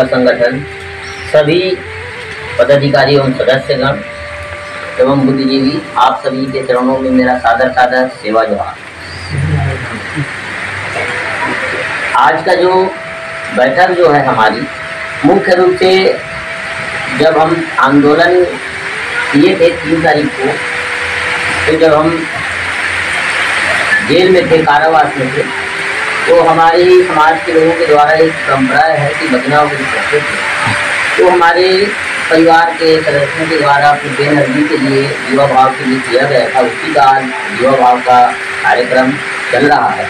भूमिका संगठन, सभी पदाधिकारी एवं सदस्यगण एवं बुद्धिजीवी, आप सभी के चरणों में मेरा सादर सादर सेवा जोहार आज का जो बैठक जो है हमारी, मुख्य रूप से जब हम आंदोलन किए थे तीन तारीख को तो जब हम जेल में थे, कारावास में थे तो हमारी, समाज के लोगों के द्वारा एक परम्परा है कि बदलाव भी करते थे तो हमारे परिवार के सदस्यों के द्वारा अपनी बेनर्जी के लिए युवा भाव के लिए किया गया था। उसी का आज युवा भाव का कार्यक्रम चल रहा है।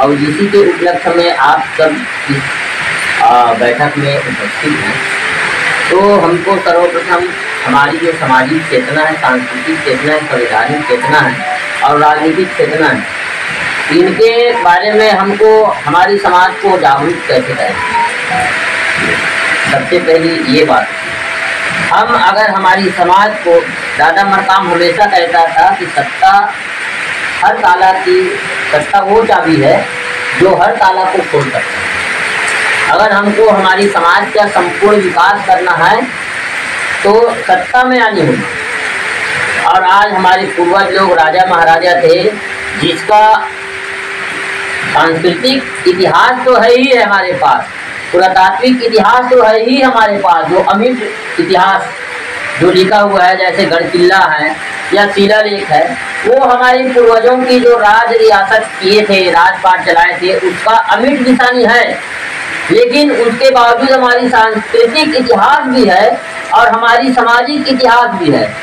और इसी के उपलक्ष्य में आप सब इस बैठक में उपस्थित हैं। तो हमको सर्वप्रथम हमारी जो सामाजिक चेतना है, सांस्कृतिक चेतना है, संवैधानिक चेतना है और राजनीतिक चेतना है। इनके बारे में हमको, हमारी समाज को जागरूक कैसे करें? सबसे पहली ये बात। हम अगर हमारी समाज को दादा मरकाम हमेशा कहता था कि सत्ता हर ताला की, सत्ता वो चाबी है जो हर ताला को खोल सकता है। अगर हमको हमारी समाज का संपूर्ण विकास करना है तो सत्ता में आनी होगी और आज हमारे पूर्वज लोग राजा महाराजा थे, जिसका सांस्कृतिक इतिहास तो है ही है हमारे पास। पुरातात्विक इतिहास तो है ही हमारे पास। जो अमिट इतिहास जो लिखा हुआ है, जैसे गढ़ किला है या शिलालेख है, वो हमारे पूर्वजों की जो राज रियासत किए थे, राजपाट चलाए थे, उसका अमिट निशानी है। लेकिन उसके बावजूद हमारी सांस्कृतिक इतिहास भी है और हमारी सामाजिक इतिहास भी है।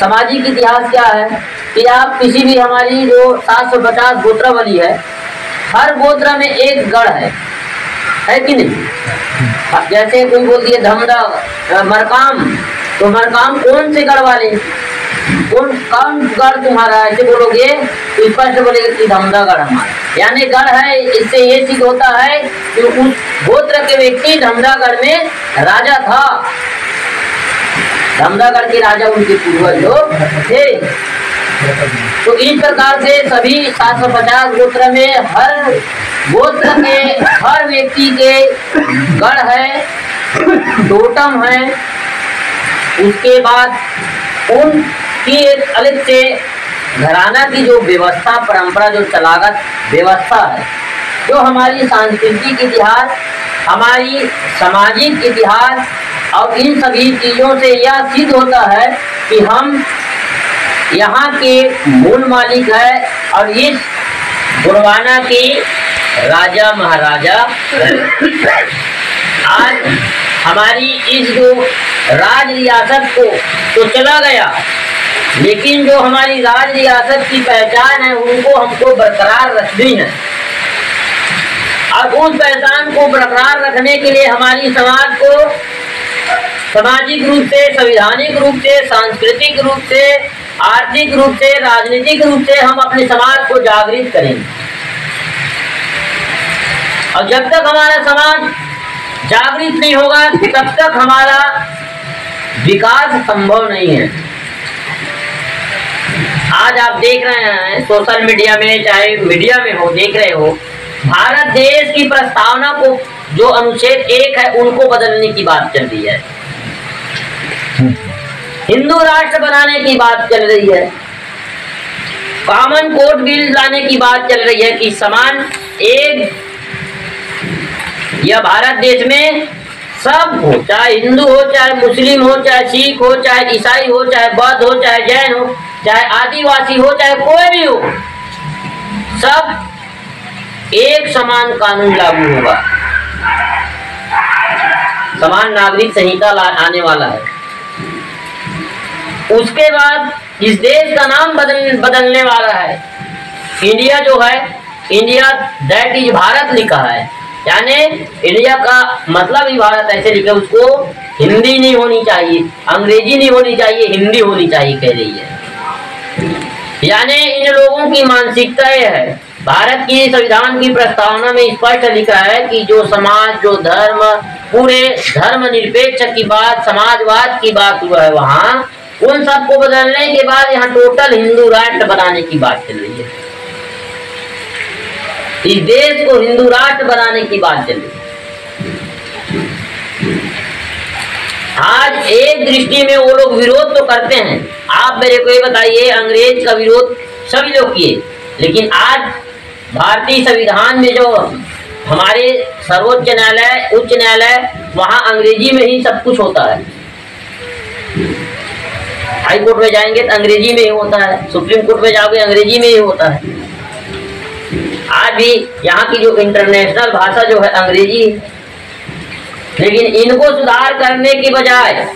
सामाजिक इतिहास क्या है? कि आप किसी भी हमारी जो सात सौ पचास गोत्रावली है, हर गोत्र में एक गढ़ है। है कि नहीं? जैसे कोई बोलती है, धमदा मरकाम तो मरकाम कौन से गढ़ वाले? कौन कौन गढ़ तुम्हारा? ऐसे बोलोगे तो स्पष्ट बोलेगा कि धमदा गढ़ हमारा। यानी गढ़ है, इससे ये सिद्ध होता है कि उस गोत्र के व्यक्ति धमदागढ़ में राजा था। धमदागढ़ के राजा उनके पूर्वज लोग थे। तो इस प्रकार से सभी 750 गोत्र में हर गोत्र के हर व्यक्ति के गढ़ है, टोटम है। उसके बाद उनकी एक अलग से घराना की जो व्यवस्था, परंपरा, जो चलागत व्यवस्था है जो हमारी सांस्कृतिक इतिहास, हमारी सामाजिक इतिहास और इन सभी चीज़ों से यह सिद्ध होता है कि हम यहाँ के मूल मालिक है और इस गुरवाना के राजा महाराजा आज हमारी इस जो राज रियासत को तो चला गया, लेकिन जो हमारी राज रियासत की पहचान है, उनको हमको बरकरार रखनी है। और उस पहचान को बरकरार रखने के लिए हमारी समाज को सामाजिक रूप से, संविधानिक रूप से, सांस्कृतिक रूप से, आर्थिक रूप से, राजनीतिक रूप से हम अपने समाज को जागृत करेंगे। और जब तक हमारा समाज जागृत नहीं होगा, तब तक हमारा विकास संभव नहीं है। आज आप देख रहे हैं, सोशल मीडिया में, चाहे मीडिया में हो, देख रहे हो भारत देश की प्रस्तावना को जो अनुच्छेद एक है, उनको बदलने की बात चल रही है। हिंदू राष्ट्र बनाने की बात चल रही है। कॉमन कोर्ट बिल लाने की बात चल रही है कि समान, एक यह भारत देश में सब हो, चाहे हिंदू हो, चाहे मुस्लिम हो, चाहे सिख हो, चाहे ईसाई हो, चाहे बौद्ध हो, चाहे जैन हो, चाहे आदिवासी हो, चाहे कोई भी हो, सब एक समान कानून लागू होगा। समान नागरिक संहिता आने वाला है। उसके बाद इस देश का नाम बदल, बदलने वाला है। इंडिया जो है, इंडिया दैट इज़ भारत लिखा है। यानी इंडिया का मतलब ही भारत ऐसे लिखा उसको हिंदी नहीं होनी चाहिए, अंग्रेज़ी नहीं होनी चाहिए, हिंदी होनी चाहिए कह रही है। यानी इन लोगों की मानसिकता यह है भारत की संविधान की प्रस्तावना में स्पष्ट लिखा है कि जो समाज, जो धर्म, पूरे धर्म निरपेक्ष की बात, समाजवाद की बात हुआ है वहाँ, उन सबको बदलने के बाद यहाँ टोटल हिंदू राष्ट्र बनाने की बात चल रही है। इस देश को हिंदू राष्ट्र बनाने की बात चल रही है। आज एक दृष्टि में वो लोग विरोध तो करते हैं। आप मेरे को ये बताइए, अंग्रेज़ का विरोध सभी लोग किए, लेकिन आज भारतीय संविधान में जो हमारे सर्वोच्च न्यायालय, उच्च न्यायालय, वहाँ अंग्रेज़ी में ही सब कुछ होता है। हाई कोर्ट में जाएँगे तो अंग्रेज़ी में ही होता है। सुप्रीम कोर्ट में जाओगे, अंग्रेज़ी में ही होता है। आज भी यहाँ की जो इंटरनेशनल भाषा जो है, अंग्रेज़ी। लेकिन इनको सुधार करने की बजाय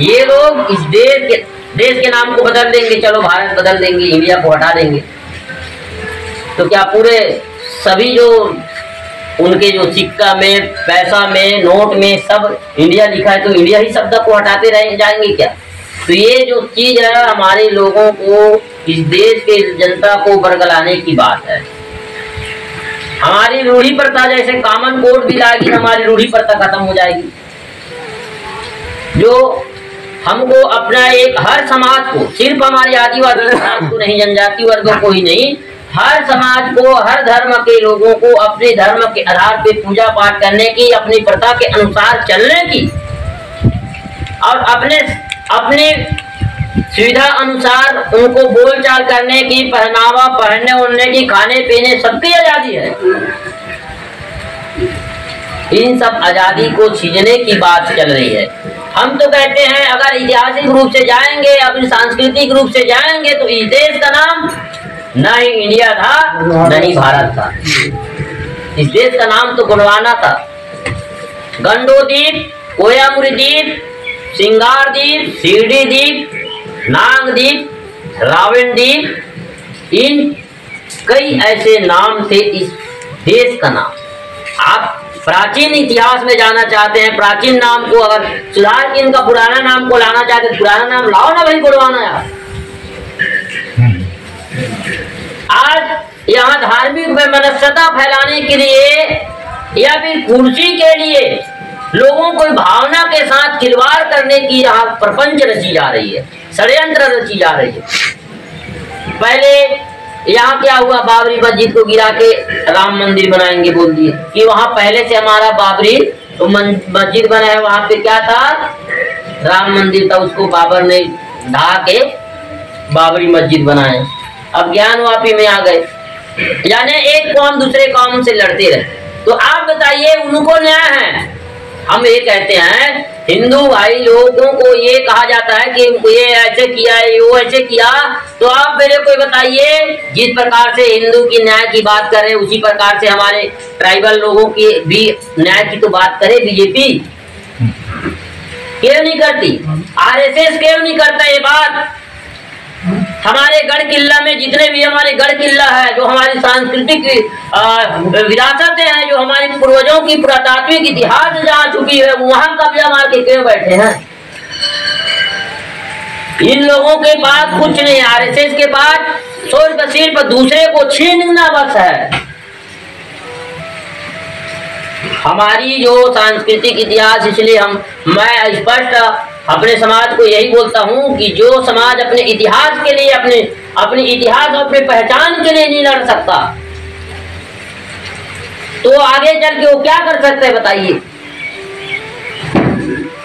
ये लोग इस देश के देश के नाम को बदल देंगे। चलो, भारत बदल देंगे, इंडिया को हटा देंगे। तो क्या पूरे सभी जो उनके जो सिक्का में, पैसा में, नोट में सब इंडिया लिखा है तो इंडिया ही शब्द को हटाते रह, जाएँगे क्या? तो ये जो चीज़ है, हमारे लोगों को, इस देश के जनता को बरगलाने की बात है। हमारी रूढ़ी प्रथा जैसे कॉमन कोड भी लाएगी हमारी रूढ़ी प्रथा खत्म हो जाएगी। जो हमको अपना एक, हर समाज को, सिर्फ़ हमारे आदिवासी समाज को नहीं, जनजाति वर्गों को ही नहीं हर समाज को, हर धर्म के लोगों को अपने धर्म के आधार पे पूजा पाठ करने की, अपनी प्रथा के अनुसार चलने की। और अपने अपने सुविधा अनुसार उनको बोलचाल करने की, पहनावा, पहनने उड़ने की, खाने, पीने, सबकी आज़ादी है। इन सब आज़ादी को छीनने की बात चल रही है। हम तो कहते हैं, अगर ऐतिहासिक रूप से जाएँगे अपनी सांस्कृतिक रूप से जाएँगे तो इस देश का नाम न ही इंडिया था, न ही भारत था। इस देश का नाम तो गुणवाना था। गंडो द्वीप, कोयामुरी द्वीप, सिंगार द्वीप, शिरडी द्वीप नागदीप रावण द्वीप, इन कई ऐसे नाम थे इस देश का नाम। आप प्राचीन इतिहास में जाना चाहते हैं, प्राचीन नाम को अगर सुधार के इनका पुराना नाम को लाना चाहते हैं पुराना नाम लाओ ना भाई गुड़वाना यार। यहाँ धार्मिक मनस्यता फैलाने के लिए या फिर कुर्सी के लिए लोगों को भावना के साथ खिलवाड़ करने की यहाँ प्रपंच रची जा रही है, षड्यंत्र रची जा रही है। पहले यहाँ क्या हुआ, बाबरी मस्जिद को गिरा के राम मंदिर बनाएँगे, बोल दिए। कि वहाँ पहले से हमारा बाबरी तो मस्जिद बना है, वहाँ पे क्या था? राम मंदिर था, उसको बाबर ने ढा के बाबरी मस्जिद बनाए। अब ज्ञान वापी में आ गए। यानी एक कौम दूसरे कौम से लड़ते रहे। तो आप बताइए उनको न्याय है? हम ये कहते हैं हिंदू भाई लोगों को ये कहा जाता है कि ये ऐसे किया है वो ऐसे किया। तो आप मेरे को बताइए जिस प्रकार से हिंदू की न्याय की बात कर रहे हैं उसी प्रकार से हमारे ट्राइबल लोगों की भी न्याय की तो बात करे बीजेपी। क्यों नहीं करती? आरएसएस क्यों नहीं करता ये बात? हमारे गढ़ किला में जितने भी हमारे गढ़ किला है, जो हमारी सांस्कृतिक विरासत है, जो हमारे पूर्वजों की पुरातात्विक इतिहास जहाँ चुकी है, वहाँ कब्जा मार के क्यों बैठे हैं? इन लोगों के पास कुछ नहीं आरएसएस के पास सिर्फ़ सिर्फ़ दूसरे को छीनना बस है। हमारी जो सांस्कृतिक इतिहास, इसलिए हम, मैं स्पष्ट अपने समाज को यही बोलता हूँ कि जो समाज अपने इतिहास के लिए, अपने अपने इतिहास और अपने पहचान के लिए नहीं लड़ सकता तो आगे चल के वो क्या कर सकते हैं बताइए?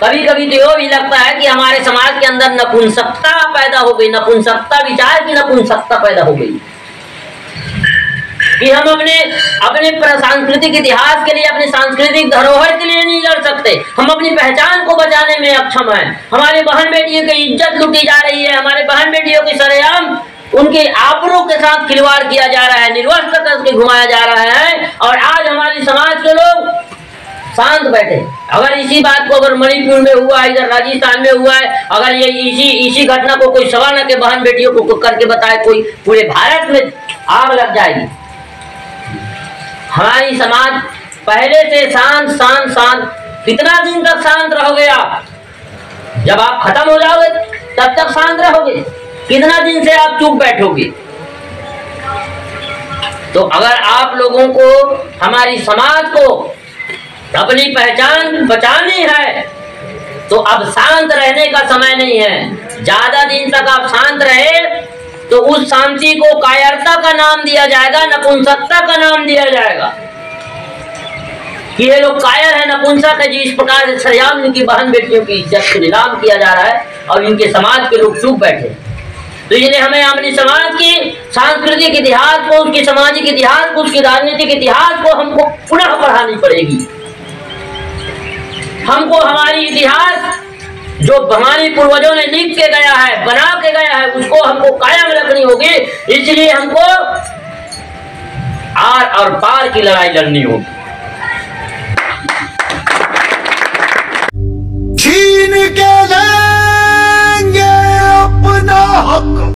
कभी कभी तो यो भी लगता है कि हमारे समाज के अंदर नपुंसकता पैदा हो गई, नपुंसकता विचार की नपुंसकता पैदा हो गई। कि हम अपने अपने सांस्कृतिक इतिहास के लिए, अपने सांस्कृतिक धरोहर के लिए नहीं लड़ सकते। हम अपनी पहचान को बचाने में अक्षम हैं। हमारे बहन बेटियों की इज़्ज़त लुटी जा रही है। हमारे बहन बेटियों की सरेआम उनके आबरों के साथ खिलवाड़ किया जा रहा है। निर्वस्त्र करके घुमाया जा रहा है। और आज हमारे समाज के लोग शांत बैठे अगर इसी बात को अगर मणिपुर में हुआ है इधर राजस्थान में हुआ है, अगर ये इसी इसी घटना को कोई सवाल के बहन बेटियों को करके बताए, कोई पूरे भारत में आग लग जाएगी। हमारी समाज पहले से शांत शांत शांत। कितना दिन तक शांत रहोगे आप? जब आप खत्म हो जाओगे, तब तक शांत रहोगे। कितना दिन से आप चुप बैठोगे? तो अगर आप लोगों को, हमारी समाज को अपनी पहचान बचानी है तो अब शांत रहने का समय नहीं है। ज़्यादा दिन तक आप शांत रहे तो उस शांति को कायरता का नाम दिया जाएगा, नपुंसकता का नाम दिया जाएगा। कि ये लोग कायर है, नपुंसक है जी इस प्रकार से सरेआम इनकी बहन बेटियों की इज़्ज़त को नीलाम किया जा रहा है और इनके समाज के लोग चुप बैठे तो इसलिए हमें अपने समाज की, सांस्कृतिक इतिहास को, उसके सामाजिक इतिहास को, उसके राजनीतिक इतिहास को हमको पुनः पढ़ानी पड़ेगी। हमको हमारी इतिहास जो हमारी पूर्वजों ने लिख के गया है, बना के गया है, उसको हमको कायम रखनी होगी। इसलिए हमको आर और पार की लड़ाई लड़नी होगी। छीन के लेंगे अपना हक।